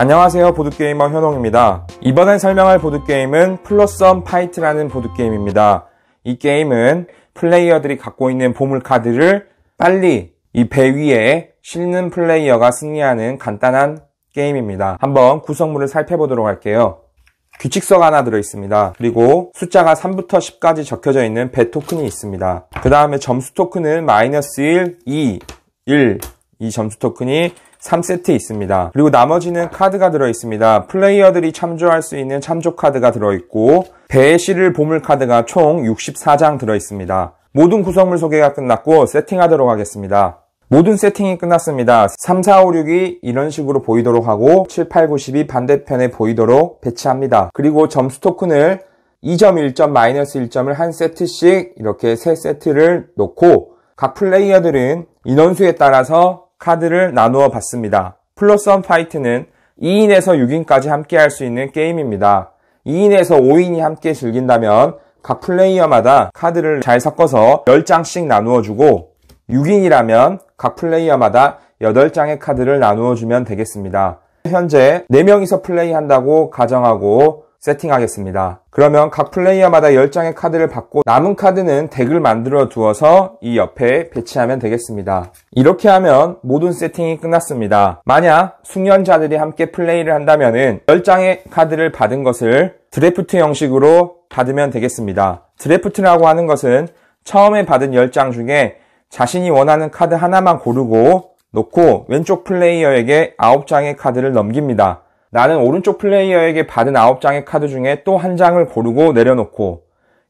안녕하세요 보드게이머 현옹입니다. 이번에 설명할 보드게임은 Flotsam Fight라는 보드게임입니다. 이 게임은 플레이어들이 갖고 있는 보물카드를 빨리 이 배 위에 실는 플레이어가 승리하는 간단한 게임입니다. 한번 구성물을 살펴보도록 할게요. 규칙서가 하나 들어있습니다. 그리고 숫자가 3부터 10까지 적혀져 있는 배 토큰이 있습니다. 그 다음에 점수 토큰은 마이너스 1, 2, 1, 이 점수 토큰이 3세트 있습니다. 그리고 나머지는 카드가 들어있습니다. 플레이어들이 참조할 수 있는 참조 카드가 들어있고 배에 실을 보물 카드가 총 64장 들어있습니다. 모든 구성물 소개가 끝났고 세팅하도록 하겠습니다. 모든 세팅이 끝났습니다. 3, 4, 5, 6이 이런 식으로 보이도록 하고 7, 8, 9, 10이 반대편에 보이도록 배치합니다. 그리고 점수 토큰을 2점, 1점, 마이너스 1점을 한 세트씩 이렇게 세 세트를 놓고 각 플레이어들은 인원수에 따라서 카드를 나누어 받습니다. Flotsam Fight는 2인에서 6인까지 함께 할 수 있는 게임입니다. 2인에서 5인이 함께 즐긴다면 각 플레이어마다 카드를 잘 섞어서 10장씩 나누어 주고 6인이라면 각 플레이어마다 8장의 카드를 나누어 주면 되겠습니다. 현재 4명이서 플레이한다고 가정하고 세팅하겠습니다. 그러면 각 플레이어마다 10장의 카드를 받고 남은 카드는 덱을 만들어 두어서 이 옆에 배치하면 되겠습니다. 이렇게 하면 모든 세팅이 끝났습니다. 만약 숙련자들이 함께 플레이를 한다면 10장의 카드를 받은 것을 드래프트 형식으로 받으면 되겠습니다. 드래프트라고 하는 것은 처음에 받은 10장 중에 자신이 원하는 카드 하나만 고르고 놓고 왼쪽 플레이어에게 9장의 카드를 넘깁니다. 나는 오른쪽 플레이어에게 받은 9장의 카드 중에 또 한 장을 고르고 내려놓고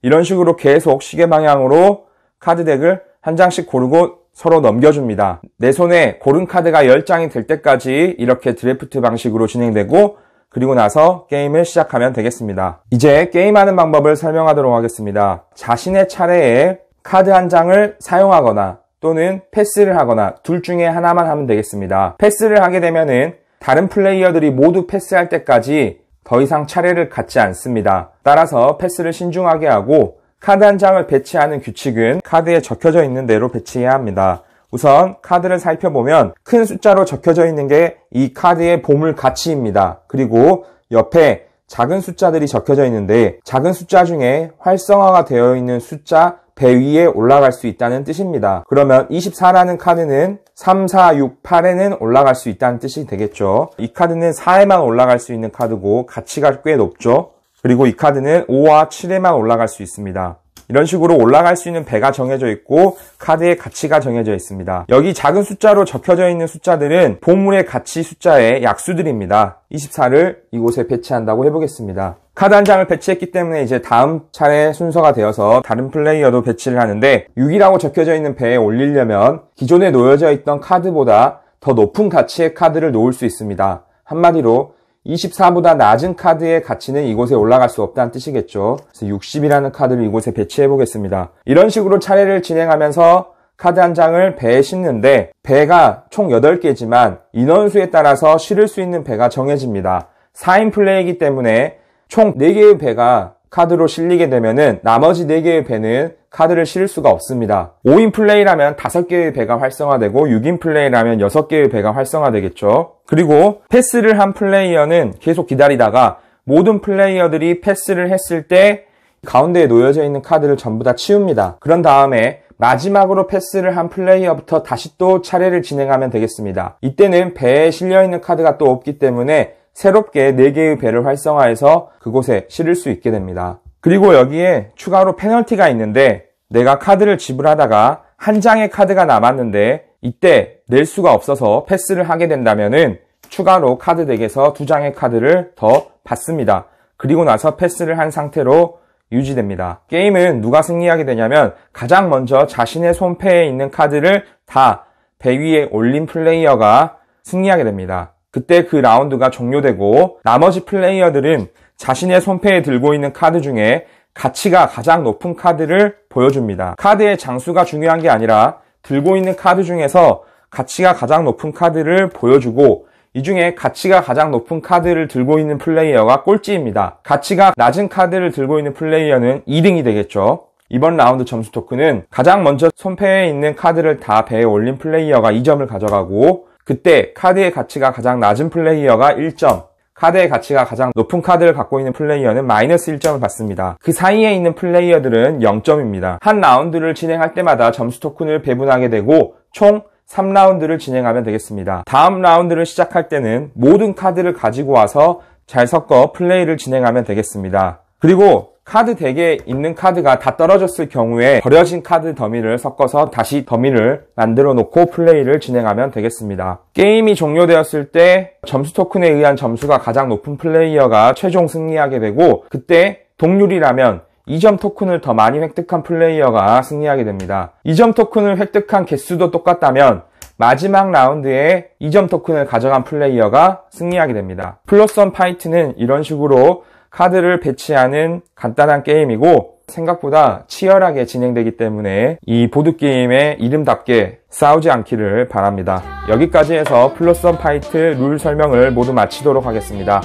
이런 식으로 계속 시계 방향으로 카드 덱을 한 장씩 고르고 서로 넘겨줍니다. 내 손에 고른 카드가 10장이 될 때까지 이렇게 드래프트 방식으로 진행되고 그리고 나서 게임을 시작하면 되겠습니다. 이제 게임하는 방법을 설명하도록 하겠습니다. 자신의 차례에 카드 한 장을 사용하거나 또는 패스를 하거나 둘 중에 하나만 하면 되겠습니다. 패스를 하게 되면은 다른 플레이어들이 모두 패스할 때까지 더 이상 차례를 갖지 않습니다. 따라서 패스를 신중하게 하고 카드 한 장을 배치하는 규칙은 카드에 적혀져 있는 대로 배치해야 합니다. 우선 카드를 살펴보면 큰 숫자로 적혀져 있는 게 이 카드의 보물 가치입니다. 그리고 옆에 작은 숫자들이 적혀져 있는데 작은 숫자 중에 활성화가 되어 있는 숫자 배 위에 올라갈 수 있다는 뜻입니다. 그러면 24라는 카드는 3, 4, 6, 8에는 올라갈 수 있다는 뜻이 되겠죠. 이 카드는 4에만 올라갈 수 있는 카드고 가치가 꽤 높죠. 그리고 이 카드는 5와 7에만 올라갈 수 있습니다. 이런 식으로 올라갈 수 있는 배가 정해져 있고 카드의 가치가 정해져 있습니다. 여기 작은 숫자로 적혀져 있는 숫자들은 보물의 가치 숫자의 약수들입니다. 24를 이곳에 배치한다고 해보겠습니다. 카드 한 장을 배치했기 때문에 이제 다음 차례 순서가 되어서 다른 플레이어도 배치를 하는데 6이라고 적혀져 있는 배에 올리려면 기존에 놓여져 있던 카드보다 더 높은 가치의 카드를 놓을 수 있습니다. 한마디로 24보다 낮은 카드의 가치는 이곳에 올라갈 수 없다는 뜻이겠죠. 그래서 60이라는 카드를 이곳에 배치해 보겠습니다. 이런 식으로 차례를 진행하면서 카드 한 장을 배에 싣는데 배가 총 8개지만 인원수에 따라서 실을 수 있는 배가 정해집니다. 4인 플레이이기 때문에 총 4개의 배가 카드로 실리게 되면은 나머지 4개의 배는 카드를 실을 수가 없습니다. 5인 플레이라면 5개의 배가 활성화되고 6인 플레이라면 6개의 배가 활성화되겠죠. 그리고 패스를 한 플레이어는 계속 기다리다가 모든 플레이어들이 패스를 했을 때 가운데에 놓여져 있는 카드를 전부 다 치웁니다. 그런 다음에 마지막으로 패스를 한 플레이어부터 다시 또 차례를 진행하면 되겠습니다. 이때는 배에 실려있는 카드가 또 없기 때문에 새롭게 4개의 배를 활성화해서 그곳에 실을 수 있게 됩니다. 그리고 여기에 추가로 페널티가 있는데 내가 카드를 지불하다가 한 장의 카드가 남았는데 이때 낼 수가 없어서 패스를 하게 된다면은 추가로 카드 덱에서 두 장의 카드를 더 받습니다. 그리고 나서 패스를 한 상태로 유지됩니다. 게임은 누가 승리하게 되냐면 가장 먼저 자신의 손패에 있는 카드를 다 배 위에 올린 플레이어가 승리하게 됩니다. 그때 그 라운드가 종료되고 나머지 플레이어들은 자신의 손패에 들고 있는 카드 중에 가치가 가장 높은 카드를 보여줍니다. 카드의 장수가 중요한 게 아니라 들고 있는 카드 중에서 가치가 가장 높은 카드를 보여주고 이 중에 가치가 가장 높은 카드를 들고 있는 플레이어가 꼴찌입니다. 가치가 낮은 카드를 들고 있는 플레이어는 2등이 되겠죠. 이번 라운드 점수 토큰은 가장 먼저 손패에 있는 카드를 다 배에 올린 플레이어가 2점을 가져가고 그때 카드의 가치가 가장 낮은 플레이어가 1점, 카드의 가치가 가장 높은 카드를 갖고 있는 플레이어는 마이너스 1점을 받습니다. 그 사이에 있는 플레이어들은 0점입니다. 한 라운드를 진행할 때마다 점수 토큰을 배분하게 되고 총 3라운드를 진행하면 되겠습니다. 다음 라운드를 시작할 때는 모든 카드를 가지고 와서 잘 섞어 플레이를 진행하면 되겠습니다. 그리고 카드 덱에 있는 카드가 다 떨어졌을 경우에 버려진 카드 더미를 섞어서 다시 더미를 만들어 놓고 플레이를 진행하면 되겠습니다. 게임이 종료되었을 때 점수 토큰에 의한 점수가 가장 높은 플레이어가 최종 승리하게 되고 그때 동률이라면 2점 토큰을 더 많이 획득한 플레이어가 승리하게 됩니다. 2점 토큰을 획득한 개수도 똑같다면 마지막 라운드에 2점 토큰을 가져간 플레이어가 승리하게 됩니다. Flotsam Fight는 이런 식으로 카드를 배치하는 간단한 게임이고 생각보다 치열하게 진행되기 때문에 이 보드게임의 이름답게 싸우지 않기를 바랍니다. 여기까지 해서 Flotsam Fight 룰 설명을 모두 마치도록 하겠습니다.